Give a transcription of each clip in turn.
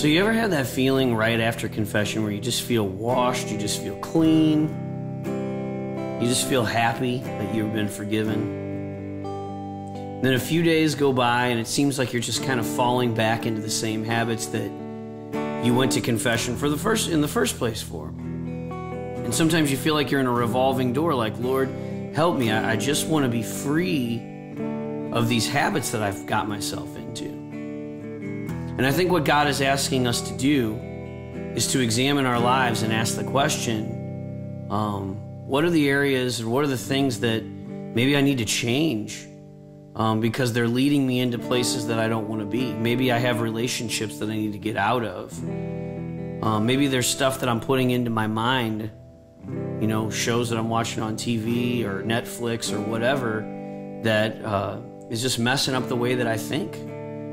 So, you ever had that feeling right after confession where you just feel washed, you just feel clean, you just feel happy that you've been forgiven? Then a few days go by and it seems like you're just kind of falling back into the same habits that you went to confession for the first in the first place for. And sometimes you feel like you're in a revolving door like, Lord, help me. I, I just want to be free of these habits that I've got myself into. And I think what God is asking us to do is to examine our lives and ask the question um, what are the areas and what are the things that maybe I need to change um, because they're leading me into places that I don't want to be? Maybe I have relationships that I need to get out of. Um, maybe there's stuff that I'm putting into my mind, you know, shows that I'm watching on TV or Netflix or whatever that uh, is just messing up the way that I think.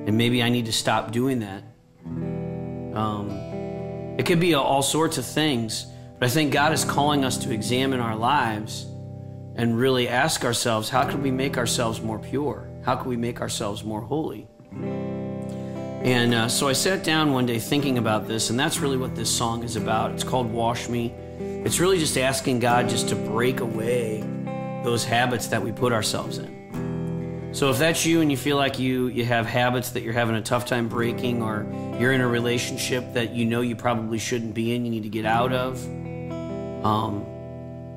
And maybe I need to stop doing that. Um, it could be all sorts of things, but I think God is calling us to examine our lives and really ask ourselves how can we make ourselves more pure? How can we make ourselves more holy? And uh, so I sat down one day thinking about this, and that's really what this song is about. It's called Wash Me. It's really just asking God just to break away those habits that we put ourselves in. So if that's you and you feel like you you have habits that you're having a tough time breaking or you're in a relationship that you know you probably shouldn't be in, you need to get out of. Um,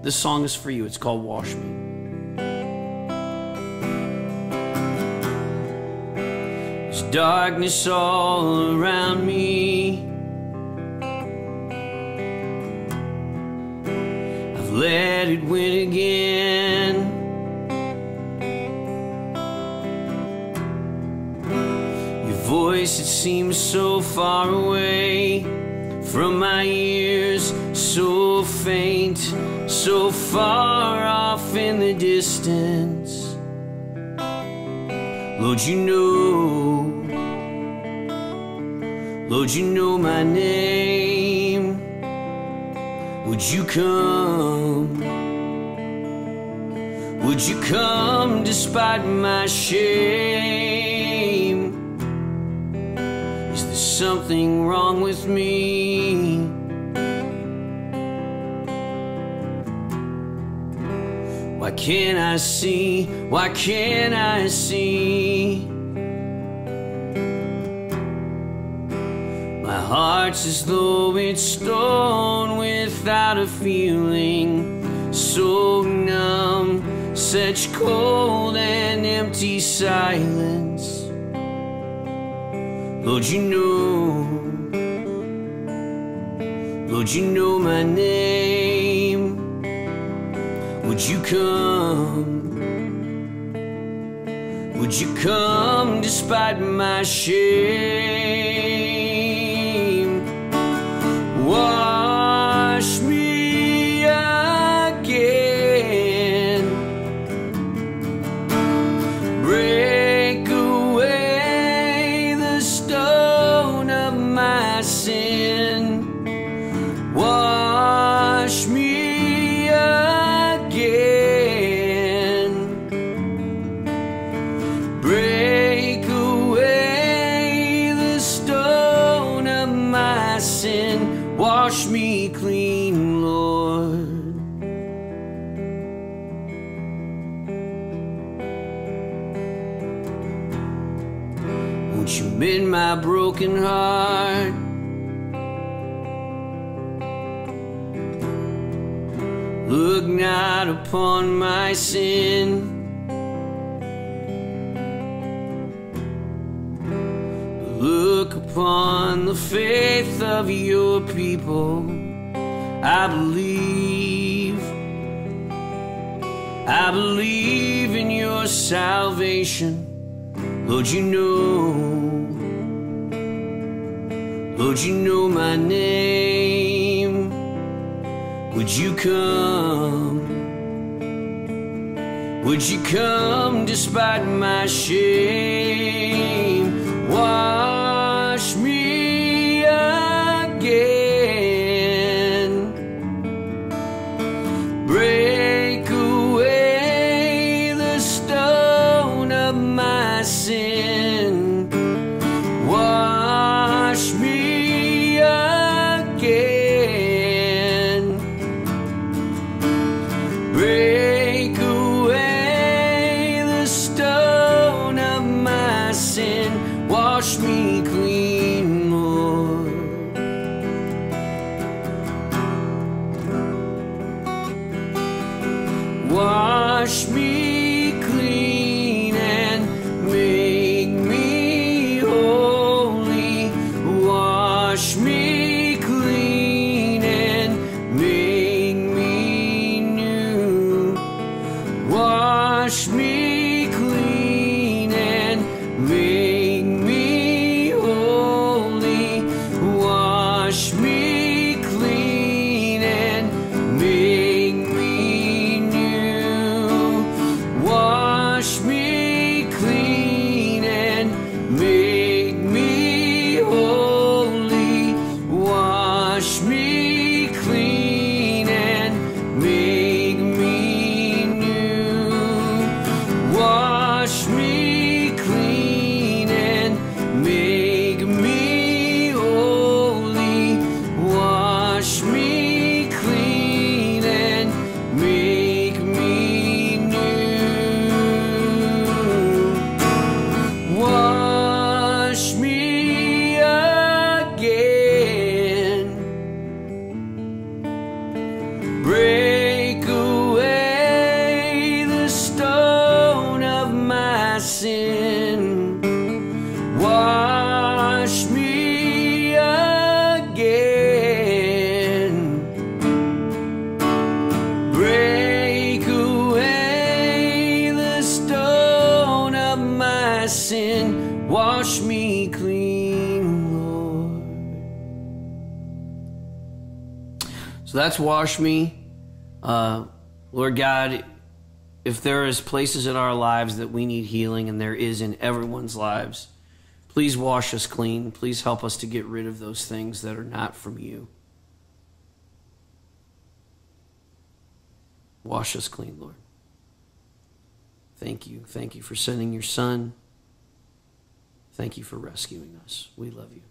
this song is for you. It's called Wash Me. There's darkness all around me. I've let it win again. Voice, it seems so far away from my ears, so faint, so far off in the distance. Lord, you know, Lord, you know my name. Would you come? Would you come despite my shame? Something wrong with me? Why can't I see? Why can't I see? My heart's as though it's stone without a feeling, so numb, such cold and empty silence. Lord, you know, Lord, you know my name. Would you come? Would you come despite my shame? Wash Wash me clean, Lord. Won't you mend my broken heart? Look not upon my sin. Upon the faith of your people. I believe. I believe in your salvation. Lord, you know. Lord, you know my name. Would you come? Would you come despite my shame? Wash me Wash me clean and make me holy. Wash me clean and make me new. Wash me So that's wash me. Uh, Lord God, if there is places in our lives that we need healing, and there is in everyone's lives, please wash us clean. Please help us to get rid of those things that are not from you. Wash us clean, Lord. Thank you. Thank you for sending your son. Thank you for rescuing us. We love you.